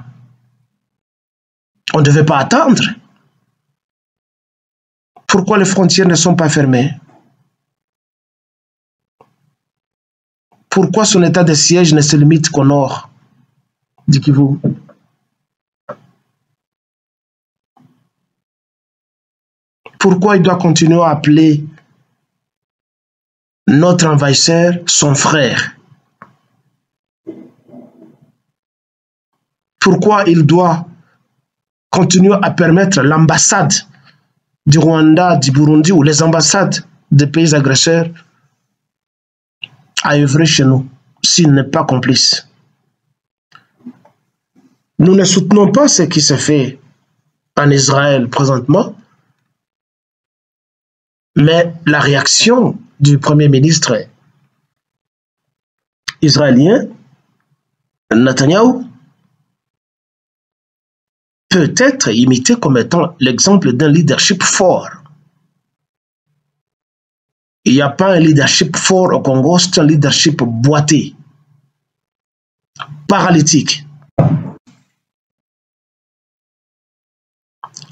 On ne devait pas attendre. Pourquoi les frontières ne sont pas fermées? Pourquoi son état de siège ne se limite qu'au nord? Du Kivu Pourquoi il doit continuer à appeler notre envahisseur son frère? Pourquoi il doit continuer à permettre l'ambassade du Rwanda, du Burundi ou les ambassades des pays agresseurs à œuvrer chez nous s'il n'est pas complice? Nous ne soutenons pas ce qui se fait en Israël présentement, mais la réaction du Premier ministre israélien, Netanyahu, peut être imité comme étant l'exemple d'un leadership fort. Il n'y a pas un leadership fort au Congo, c'est un leadership boité, paralytique.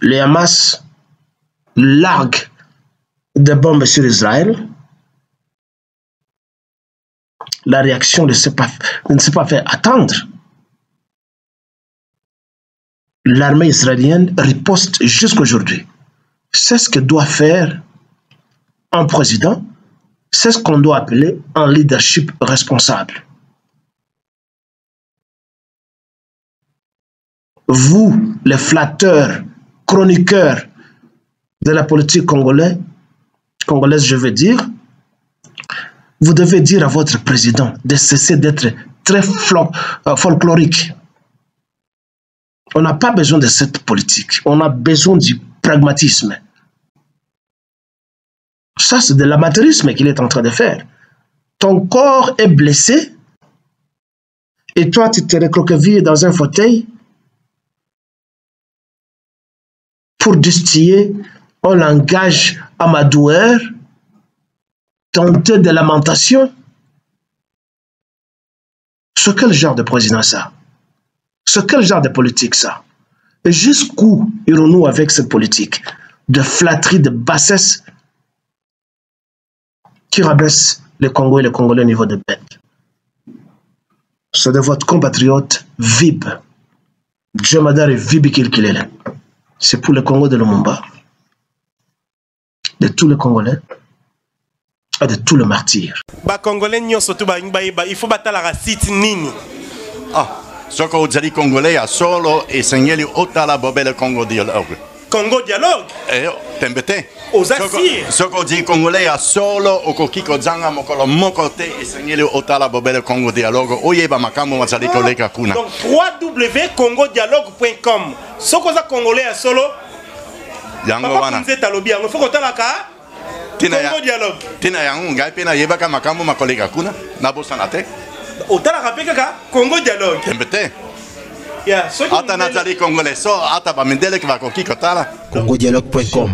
Le Hamas largue des bombes sur Israël. La réaction ne s'est pas, ne pas fait attendre l'armée israélienne riposte jusqu'aujourd'hui. C'est ce que doit faire un président, c'est ce qu'on doit appeler un leadership responsable. Vous, les flatteurs, chroniqueurs de la politique congolaise, congolaise je veux dire, vous devez dire à votre président de cesser d'être très euh, folklorique on n'a pas besoin de cette politique. On a besoin du pragmatisme. Ça, c'est de l'amateurisme qu'il est en train de faire. Ton corps est blessé et toi, tu te recroquevilles dans un fauteuil pour distiller un langage amadoueur, tenter de lamentation. C'est quel genre de président ça? C'est quel genre de politique ça? Et jusqu'où irons-nous avec cette politique de flatterie, de bassesse qui rabaisse les Congo et les Congolais au niveau de bête C'est de votre compatriote Vib, Djemadar et Vib Kilkilele. C'est pour le Congo de Lumumba, de tous les Congolais et de tous les martyrs. Ba Congolais surtout il faut battre la site nini? Ah. soko ozali congolais ya solo esengeli otala bobele congo dialogue congo dialogue. Eh, tembe te. Oza Soko- sire. soko odi congolais ya solo okoki kozanga mokolo moko te esengeli otala bobele congo dialogue. Oyeba makambo bazali koleka kuna. Donc www.congodialogue.com soki oza congolais ya solo. Yango wana. Kunzeta alobi yango. Fo kotalaka tina ya- tina yango ngai mpe nayebaka makambo makoleka kuna. Nabosana te. Otalaka mpe kaka congo dialogue. Tembe te ya soki ata nazali congolais so ata bamindeleki bakoki kotala congodialogue.com